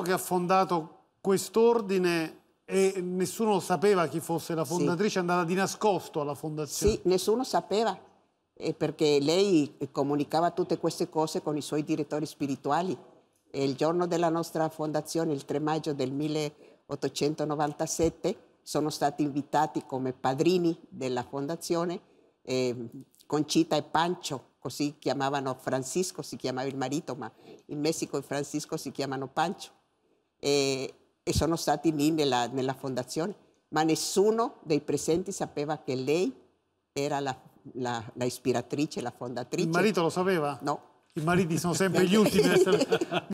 vero che ha fondato quest'ordine e nessuno sapeva chi fosse la fondatrice, sì. è andata di nascosto alla fondazione? Sì, nessuno sapeva, perché lei comunicava tutte queste cose con i suoi direttori spirituali. Il giorno della nostra fondazione, il 3 maggio del 1897, sono stati invitati come padrini della fondazione eh, Concita e Pancio, così chiamavano Francisco, si chiamava il marito, ma in Messico e Francisco si chiamano Pancho. E, e sono stati lì nella, nella, fondazione, ma nessuno dei presenti sapeva che lei era la, la, la ispiratrice, la fondatrice. Il marito lo sapeva? No. I mariti sono sempre gli ultimi a essere...